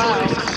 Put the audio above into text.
Wow.